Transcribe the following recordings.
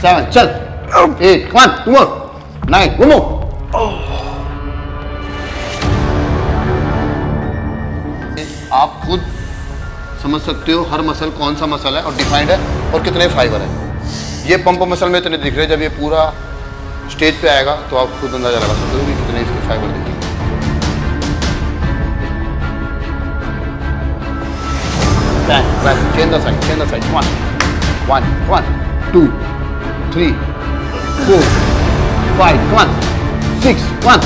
seven, चल eight, come on, two more, nine, one more. आप खुद समझ सकते हो हर मसल कौन सा मसल है और डिफाइंड है और कितने फाइबर है। ये पंप मसल में इतने दिख रहे हैं जब ये पूरा स्टेज पे आएगा तो आप खुद अंदाज़ा लगा सकते हो कि कितने इसके फाइबर दिखेंगे। Back, back, change the side, change the side. Three, four, five, come on, six, one,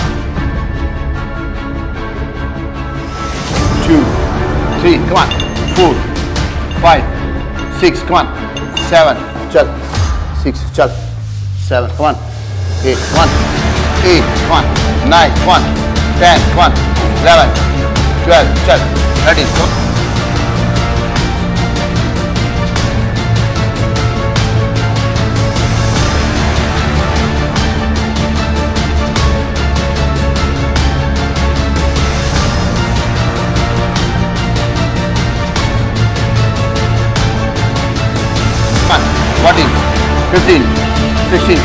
two, three, come on, four, five, six, come on, seven, chal, six, chal, seven, come on, eight, one, eight, one, nine, one, ten, one, eleven, twelve, chal, thirteen, come on.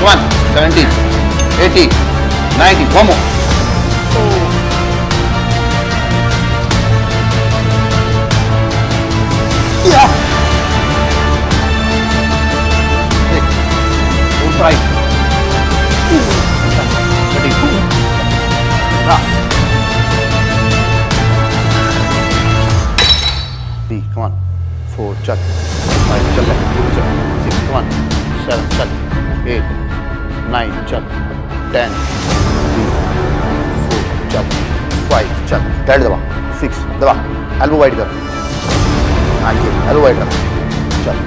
1, 17, 80, 90. Vamos. Yeah. Hey, don't try. Ready. Now. D, come on. Four, chuck. Five, chuck. Six, come on. Seven, chuck. Eight, nine, चल. Three, four, chal. Five, chal. Third दबा. Six दबा. Elbow wide कर. हाँ elbow wide कर. चल.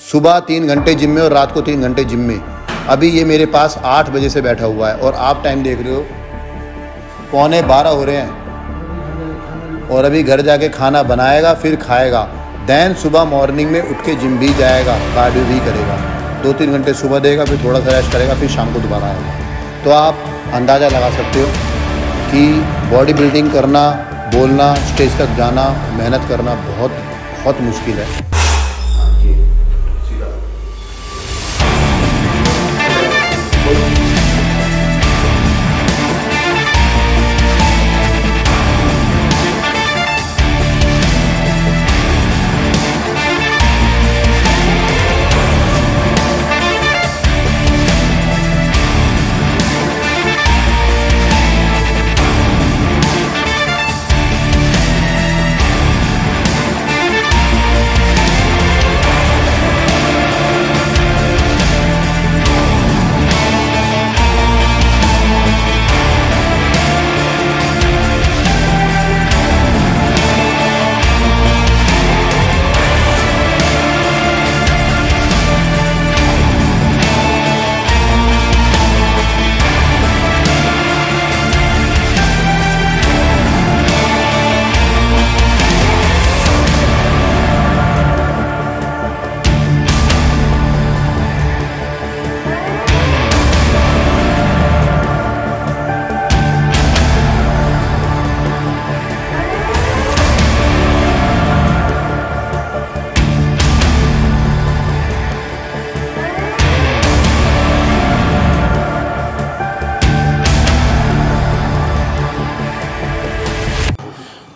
सुबह तीन घंटे जिम में और रात को तीन घंटे जिम में अभी ये मेरे पास आठ बजे से बैठा हुआ है और आप टाइम देख रहे हो पौने बारह हो रहे हैं। और अभी घर जाके खाना बनाएगा, फिर खाएगा। दैन सुबह मॉर्निंग में उठ के जिम भी जाएगा कार्डियो भी करेगा। दो तीन घंटे सुबह देगा, फिर थोड़ा सा रेस्ट करेगा, फिर शाम को दोबारा आएगा। तो आप अंदाज़ा लगा सकते हो कि बॉडी बिल्डिंग करना, बोलना स्टेज तक जाना, मेहनत करना बहुत बहुत मुश्किल है।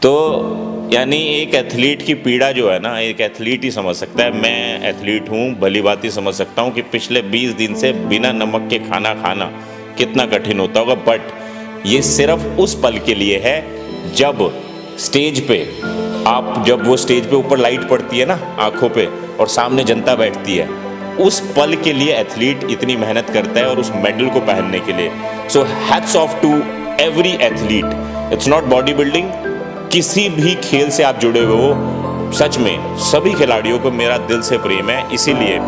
तो यानी एक एथलीट की पीड़ा जो है ना, एक एथलीट ही समझ सकता है। मैं एथलीट हूँ, भली बात ही समझ सकता हूँ कि पिछले 20 दिन से बिना नमक के खाना खाना कितना कठिन होता होगा बट ये सिर्फ़ उस पल के लिए है जब स्टेज पे आप, जब वो स्टेज पे ऊपर लाइट पड़ती है ना, आँखों पे, और सामने जनता बैठती है, उस पल के लिए एथलीट इतनी मेहनत करता है और उस मेडल को पहनने के लिए। So hats off to every athlete it's not body building किसी भी खेल से आप जुड़े हुए हो, सच में सभी खिलाड़ियों को मेरा दिल से प्रेम है। इसीलिए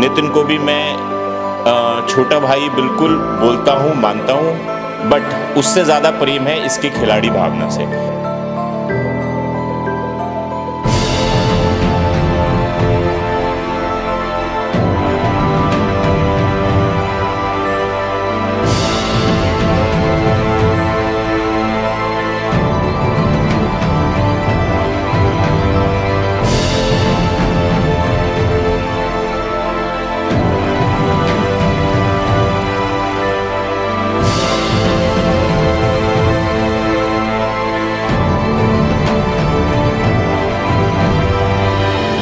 नितिन को भी मैं छोटा भाई बिल्कुल बोलता हूँ, मानता हूँ, बट उससे ज़्यादा प्रेम है इसकी खिलाड़ी भावना से।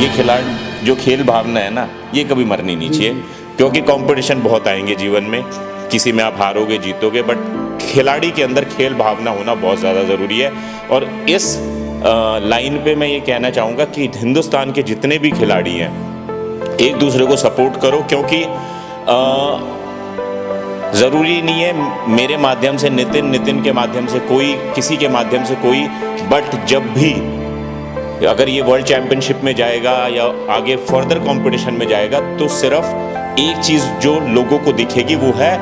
ये खिलाड़ी जो खेल भावना है ना, ये कभी मरनी नहीं चाहिए। क्योंकि कंपटीशन बहुत आएँगे जीवन में। किसी में आप हारोगे, जीतोगे बट खिलाड़ी के अंदर खेल भावना होना बहुत ज़्यादा ज़रूरी है। और इस लाइन पे मैं ये कहना चाहूँगा कि हिंदुस्तान के जितने भी खिलाड़ी हैं, एक दूसरे को सपोर्ट करो, क्योंकि ज़रूरी नहीं है मेरे माध्यम से, नितिन नितिन के माध्यम से कोई, किसी के माध्यम से कोई बट जब भी अगर ये वर्ल्ड चैंपियनशिप में जाएगा या आगे फर्दर कंपटीशन में जाएगा तो सिर्फ़ एक चीज़ जो लोगों को दिखेगी वो है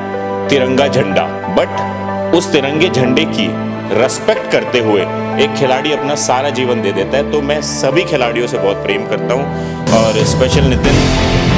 तिरंगा झंडा। बट उस तिरंगे झंडे की रेस्पेक्ट करते हुए एक खिलाड़ी अपना सारा जीवन दे देता है तो मैं सभी खिलाड़ियों से बहुत प्रेम करता हूँ। और स्पेशल नितिन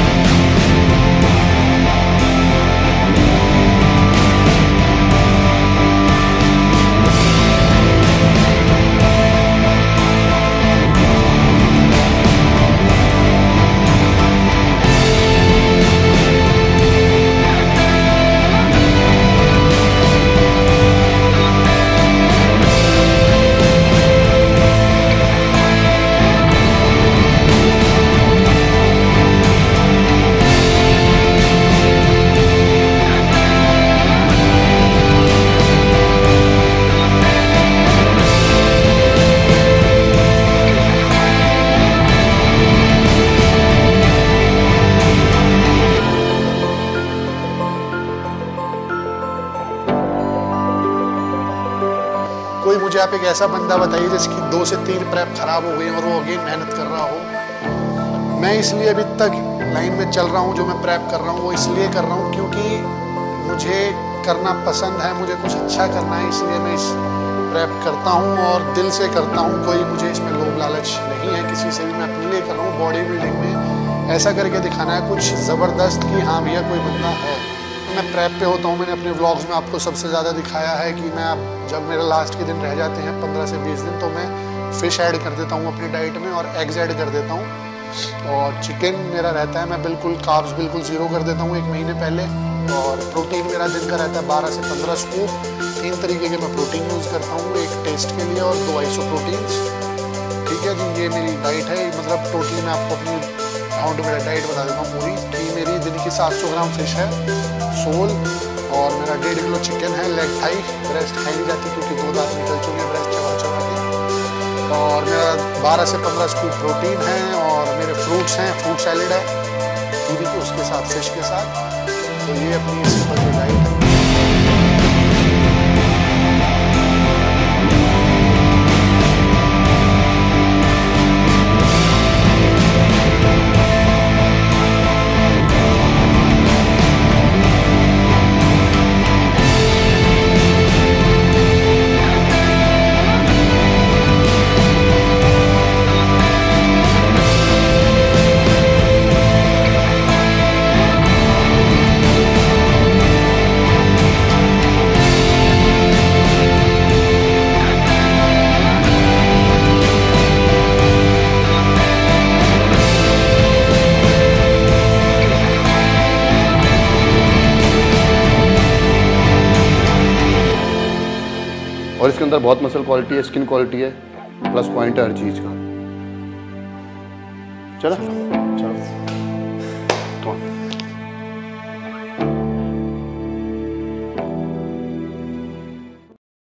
मुझे आप एक ऐसा बंदा बताइए जिसकी दो से तीन प्रैप खराब हो गई और वो अगेन मेहनत कर रहा हो। मैं इसलिए अभी तक लाइन में चल रहा हूँ, जो मैं प्रैप कर रहा हूँ, वो इसलिए कर रहा हूँ क्योंकि मुझे करना पसंद है, मुझे कुछ अच्छा करना है, इसलिए मैं इस प्रैप करता हूँ और दिल से करता हूँ, कोई मुझे इसमें लोभ लालच नहीं है, किसी से भी मैं अपने लिए कर रहा हूँ बॉडी बिल्डिंग में ऐसा करके दिखाना है, कुछ ज़बरदस्त कि हाँ भैया कोई बंदा है। मैं प्रेप पे होता हूँ, मैंने अपने व्लॉग्स में आपको सबसे ज़्यादा दिखाया है कि मैं जब मेरे लास्ट के दिन रह जाते हैं, पंद्रह से बीस दिन तो मैं फ़िश ऐड कर देता हूँ अपनी डाइट में और एग्स ऐड कर देता हूँ। और चिकन मेरा रहता है, मैं बिल्कुल काब्स बिल्कुल ज़ीरो कर देता हूँ एक महीने पहले। और प्रोटीन मेरा दिन का रहता है बारह से पंद्रह स्कूप तीन तरीके के मैं प्रोटीन यूज़ करता हूँ, एक टेस्ट के लिए और दो आइसो प्रोटीन्स ठीक है जी, ये मेरी डाइट है मतलब टोटली मैं आपको अपनी अकाउंट मेरा डाइट बता देता हूँ पूरी। कि मेरी दिन की 700 ग्राम फ़िश है, सोल, और मेरा डेढ़ किलो चिकन है लेग थाई ब्रेस्ट खाई नहीं जाती क्योंकि दो दांत निकल चुके हैं ब्रेस्ट चबा चबा के और मेरा 12 से 15 स्कूप प्रोटीन है, और मेरे फ्रूट्स हैं फ्रूट सैलड है पूरी उसके साथ फ़िश के साथ। तो ये अपनी सिंपल डाइट है। और इसके अंदर बहुत मसल क्वालिटी है स्किन क्वालिटी है प्लस पॉइंट है हर चीज़ का। चलो।